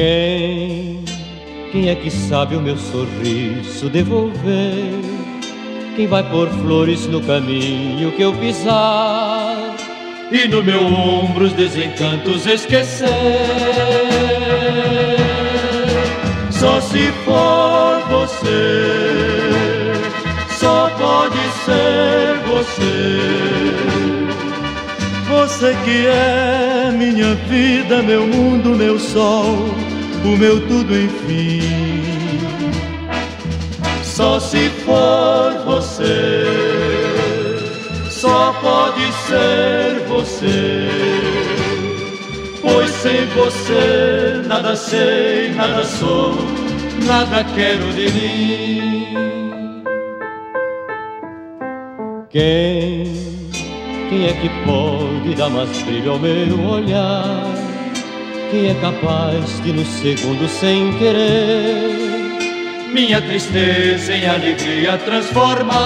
Quem, quem é que sabe o meu sorriso devolver? Quem vai pôr flores no caminho que eu pisar e no meu ombro os desencantos esquecer? Só se for você, só pode ser você. Você que é minha vida, meu mundo, meu sol, o meu tudo enfim. Só se for você, só pode ser você. Pois sem você nada sei, nada sou, nada quero de mim. Quem quem é que pode dar mais brilho ao meu olhar? Quem é capaz de no segundo sem querer minha tristeza em alegria transformar?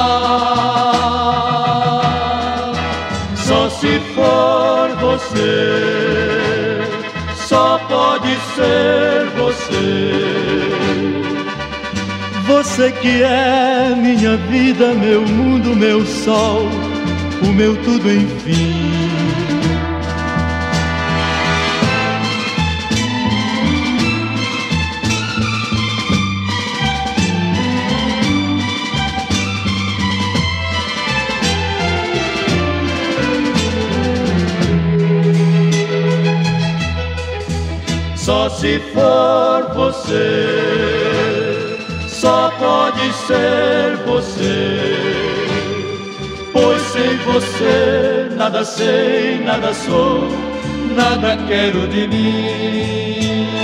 Só se for você, só pode ser você. Você que é minha vida, meu mundo, meu sol o meu tudo enfim. Só se for você, só pode ser você sem você nada sei, nada sou, nada quero de mim.